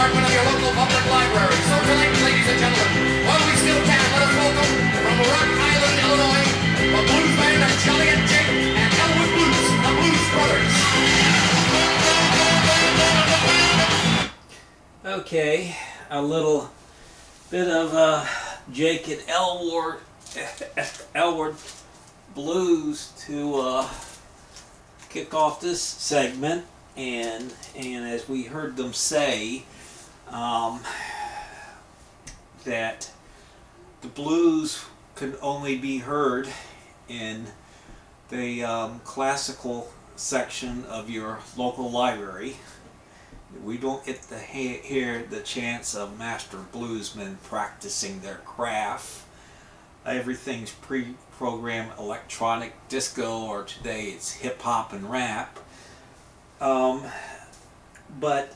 department of your local public library. So tonight, ladies and gentlemen, while we still can, let us welcome from Rock Island, Illinois, the blues band of and Jake and Elwood Blues, the Blues Brothers. Okay, a little bit of uh, Jake and Elwood Blues to uh, kick off this segment and and as we heard them say um, that the blues can only be heard in the um, classical section of your local library. We don't get to hear the chance of master bluesmen practicing their craft. Everything's pre-programmed electronic disco, or today it's hip hop and rap. Um, but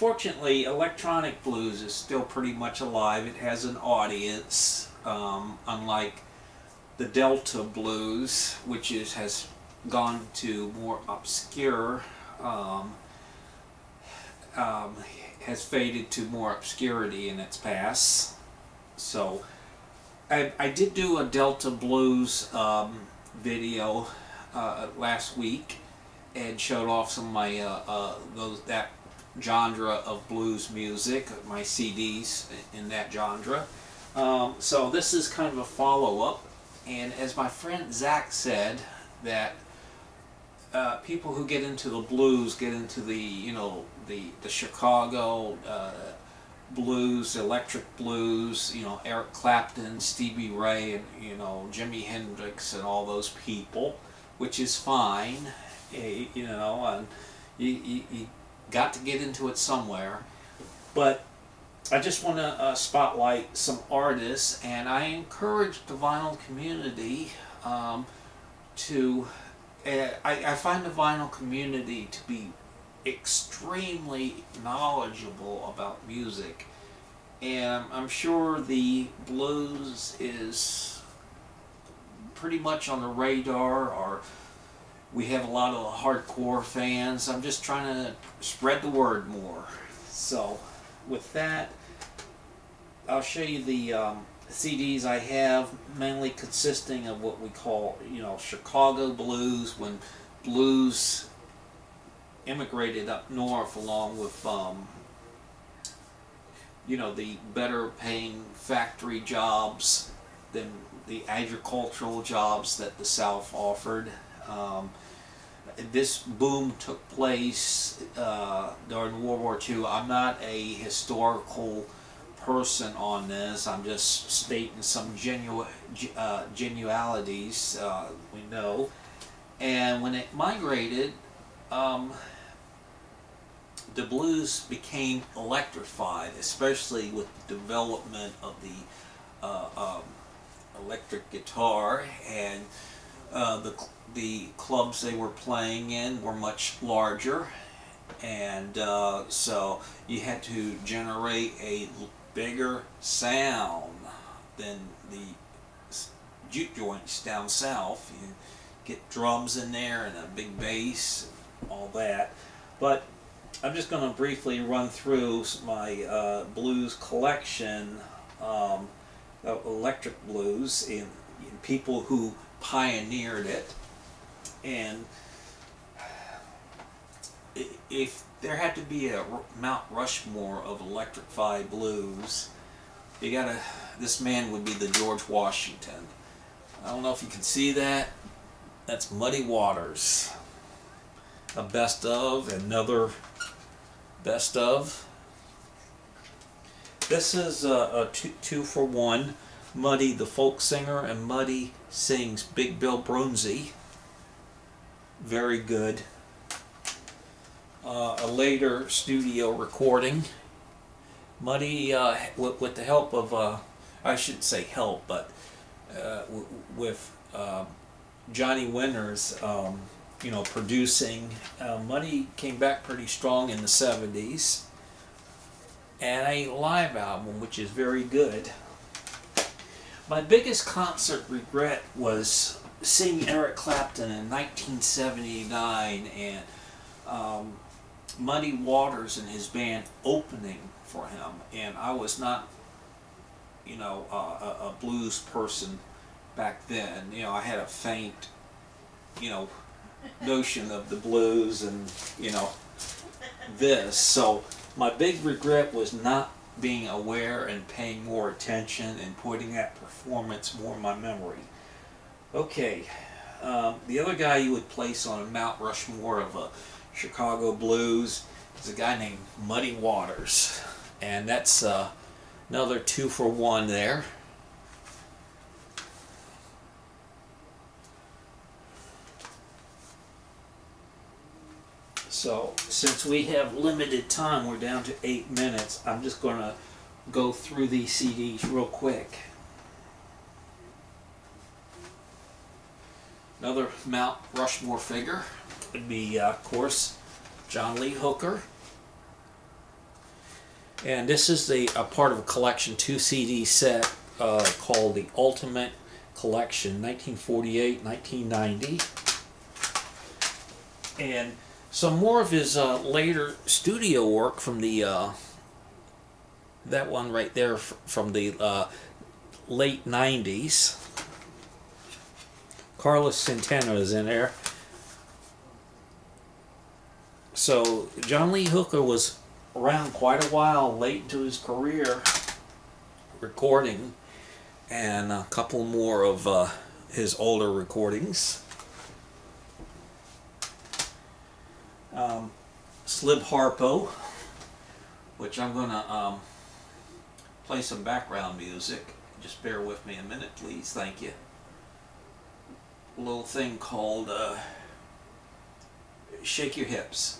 fortunately, electronic blues is still pretty much alive. It has an audience, um, unlike the Delta blues, which is has gone to more obscure, um, um, has faded to more obscurity in its past. So, I, I did do a Delta blues um, video uh, last week and showed off some of my uh, uh, those that genre of blues music, my CDs in that genre. Um, so this is kind of a follow-up, and as my friend Zach said, that uh, people who get into the blues get into the you know the the Chicago uh, blues, electric blues, you know Eric Clapton, Stevie Ray, and you know Jimi Hendrix, and all those people, which is fine, eh, you know, and you, you, you got to get into it somewhere, but I just want to uh, spotlight some artists, and I encourage the vinyl community um, to. Uh, I, I find the vinyl community to be extremely knowledgeable about music, and I'm sure the blues is pretty much on the radar, or we have a lot of hardcore fans. I'm just trying to spread the word more. So, with that, I'll show you the um, CDs I have, mainly consisting of what we call, you know, Chicago blues, when blues immigrated up north along with, um, you know, the better paying factory jobs than the agricultural jobs that the South offered. Um, this boom took place uh, during World War II. I'm not a historical person on this. I'm just stating some genu uh, genualities uh, we know. And when it migrated, um, the blues became electrified, especially with the development of the uh, um, electric guitar and uh, the the clubs they were playing in were much larger, and uh, so you had to generate a bigger sound than the juke joints down south. You get drums in there and a big bass, and all that. But I'm just going to briefly run through my uh, blues collection, um, electric blues, in, in people who pioneered it. And if there had to be a Mount Rushmore of electrified blues, you gotta, this man would be the George Washington. I don't know if you can see that. That's Muddy Waters. A best of, another best of. This is a, a two, two for one. Muddy the folk singer and Muddy sings Big Bill Broonzy. Very good. Uh, a later studio recording. Muddy, uh, with, with, the help of, uh, I shouldn't say help, but uh, with um, Johnny Winters, um, you know, producing. Uh, Muddy came back pretty strong in the 70s. And a live album, which is very good. My biggest concert regret was seeing Eric Clapton in 1979 and um, Muddy Waters and his band opening for him. And I was not, you know, a, a blues person back then. You know, I had a faint, you know, notion of the blues and, you know, this. So my big regret was not being aware and paying more attention and putting that performance more in my memory. Okay, um, the other guy you would place on a Mount Rushmore of a Chicago blues is a guy named Muddy Waters, and that's uh, another two for one there. So since we have limited time, we're down to eight minutes, I'm just going to go through these CDs real quick. Another Mount Rushmore figure would be, uh, of course, John Lee Hooker. And this is the a part of a collection two CD set uh, called the Ultimate Collection 1948-1990. And some more of his uh, later studio work from the uh, that one right there from the uh, late 90s Carlos Santana is in there. So John Lee Hooker was around quite a while late into his career recording and a couple more of uh, his older recordings um, Slim Harpo, which I'm going to um, play some background music. Just bear with me a minute, please. Thank you. A little thing called uh, Shake Your Hips.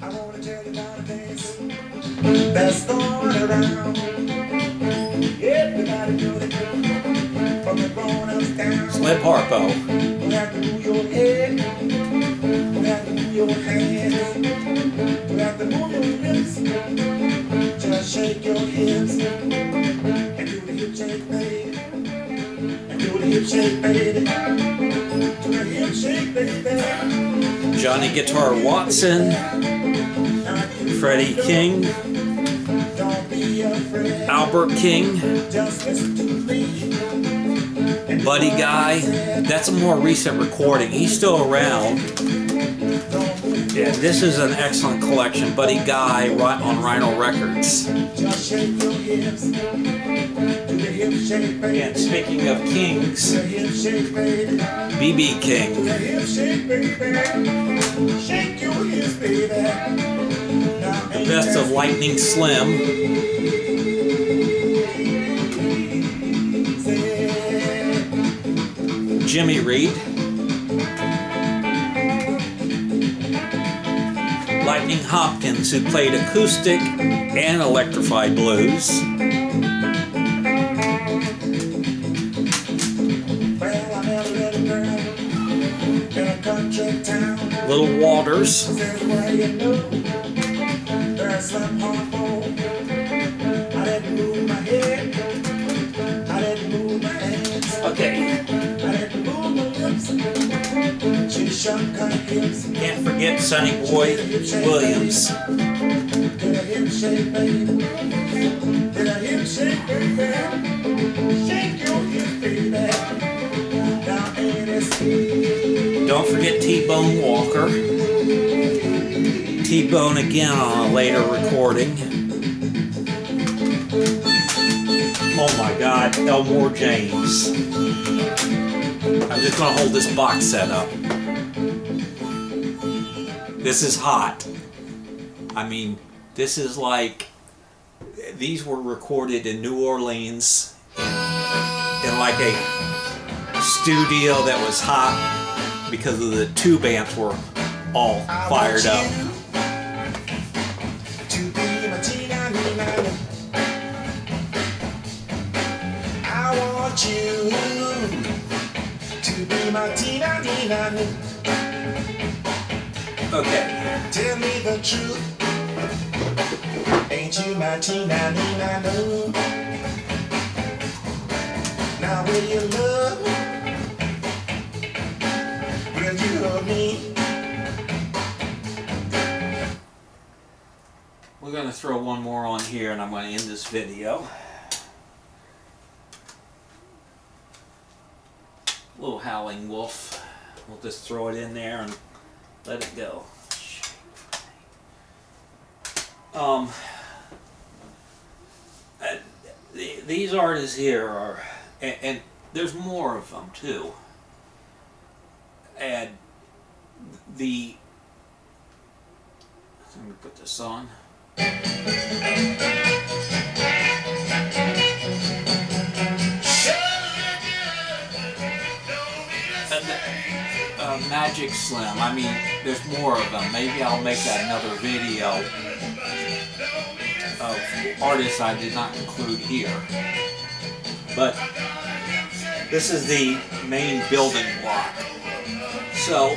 I want to tell you about a dance that's going around. Everybody the from the grown-ups down. Slim Harpo. Johnny Guitar Watson. Freddie King. Albert King. Buddy Guy. That's a more recent recording. He's still around. Yeah, this is an excellent collection. Buddy Guy on Rhino Records. And speaking of kings, BB King. The best of Lightning Slim. Jimmy Reed. Lightning Hopkins, who played acoustic and electrified blues. Little Walter. Okay. Can't forget Sonny Boy Williams. T-Bone Walker. T-Bone again on a later recording. Oh my god, Elmore James. I'm just to hold this box set up. This is hot. I mean, this is like, these were recorded in New Orleans in, in like a studio that was hot because of the tube amps were all fired up. Okay. Tell me the truth. Ain't you my Tina Nina? Now will you love? We're going to throw one more on here and I'm going to end this video. Little Howling Wolf. We'll just throw it in there and let it go. Um, uh, the, these artists here are, and, and there's more of them too. And the, let me put this on. Uh, Magic Slim. I mean, there's more of them. Maybe I'll make that another video of artists I did not include here. But this is the main building block. So,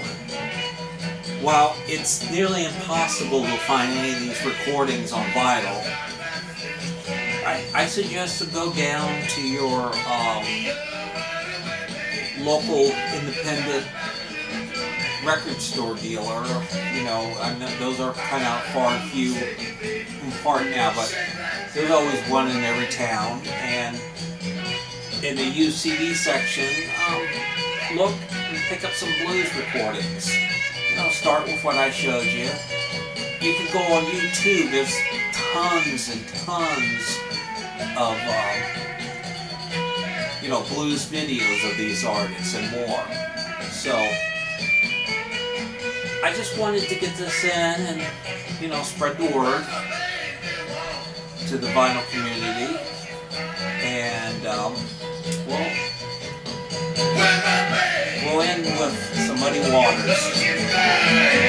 while it's nearly impossible to find any of these recordings on vinyl, I, I suggest to go down to your um, local independent record store dealer. You know, I know those are kind of far and few apart now, but there's always one in every town. And in the UCD section, um, look and pick up some blues recordings. Know, start with what I showed you. You can go on YouTube. There's tons and tons of. Uh, you know, blues videos of these artists and more. So, I just wanted to get this in and, you know, spread the word to the vinyl community. And, um, well, we'll end with Muddy Waters.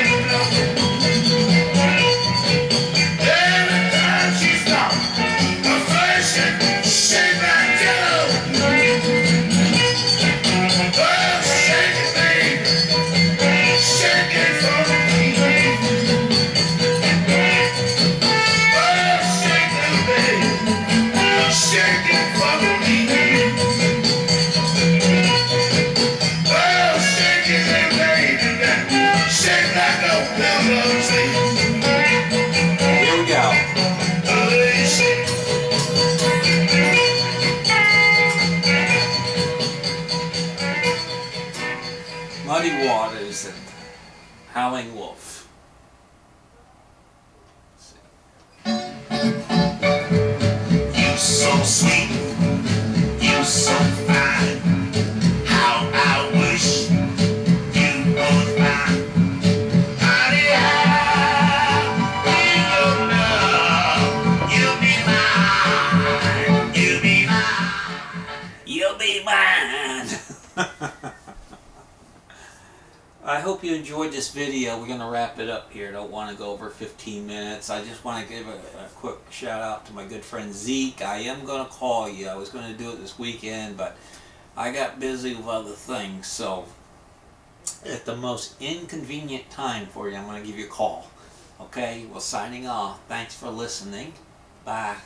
I hope you enjoyed this video. We're going to wrap it up here. Don't want to go over 15 minutes. I just want to give a, a quick shout out to my good friend Zeke. I am going to call you. I was going to do it this weekend, but I got busy with other things. So at the most inconvenient time for you, I'm going to give you a call. Okay? Well, signing off. Thanks for listening. Bye.